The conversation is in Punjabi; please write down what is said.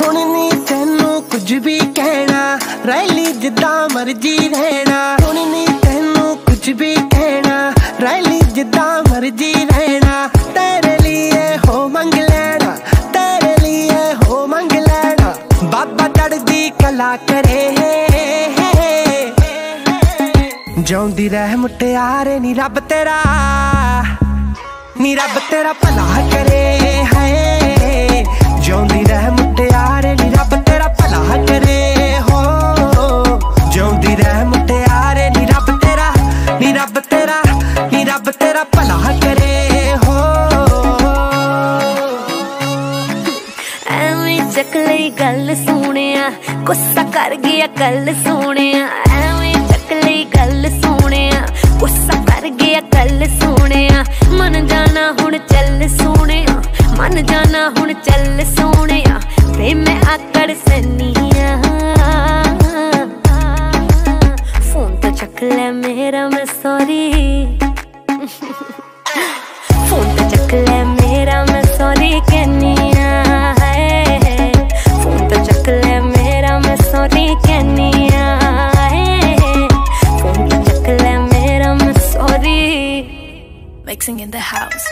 ਹੁਣ ਨਹੀਂ ਤੈਨੂੰ ਕੁਝ ਵੀ ਕਹਿਣਾ ਰੈਲੀ ਜਿੱਦਾਂ ਮਰਜ਼ੀ ਰਹਿਣਾ। ਹੁਣ ਨਹੀਂ ਤੈਨੂੰ ਕੁਝ ਵੀ ਕਹਿਣਾ ਰੈਲੀ ਜਿੱਦਾਂ ਮਰਜ਼ੀ ਰਹਿਣਾ। ਤੇਰੇ ਲਈ ਹੋ ਮੰਗ ਲੈਣਾ, ਤੇਰੇ ਲਈ ਹੋ ਮੰਗ ਲੈਣਾ। ਬਾਬਾ ਚੜਦੀ ਕਲਾ ਕਰੇ। ਜਿਉਂਦੀ ਰਹਿ ਮੁਟਿਆਰੇ, ਨੀ ਰੱਬ ਤੇਰਾ, ਨੀ ਰੱਬ ਤੇਰਾ ਭਲਾ ਕਰੇ। ਹੈ ਤੇਰਾ ਭਲਾ ਕਰੇ, ਹੋ। ਐਵੇਂ ਚੱਕ ਲਈ ਗੱਲ ਸੋਹਣਿਆ, ਗੁੱਸਾ ਕਰ ਗਿਆ ਕੱਲ ਸੋਹਣਿਆ। ਐਵੇਂ ਚੱਕ ਲਈ ਗੱਲ ਸੋਹਣਿਆ, ਗੁੱਸਾ ਕਰ ਗਿਆ ਕੱਲ ਸੋਹਣਿਆ। ਮਨ ਜਾਣਾ ਹੁਣ ਚੱਲ ਸੋਹਣਿਆ, ਮਨ ਜਾਣਾ ਹੁਣ ਚੱਲ ਸੋਹਣਿਆ। ਤੇ ਮੈਂ ਆਕੜ ਸਨੀਆ। ਫੋਨ ਤੋਂ ਚੱਕ ਲੈ ਮੇਰਾ, ਮੈਂ ਸੌਰੀ ਫੋਨ ਤੇ ਚੱਕ ਲੈ ਮੇਰਾ ਮੈਂ ਸੌਰੀ ਕਹਿਨੀਆ ਹੈ ਫੋਨ ਤੇ ਚੱਕ ਲੈ ਮੇਰਾ ਮੈਂ ਸੌਰੀ ਕਹਿਨੀਆ ਹੈ ਫੋਨ ਤੇ ਚੱਕ ਲੈ ਮੇਰਾ ਮੈਂ sorry Mixing in the house.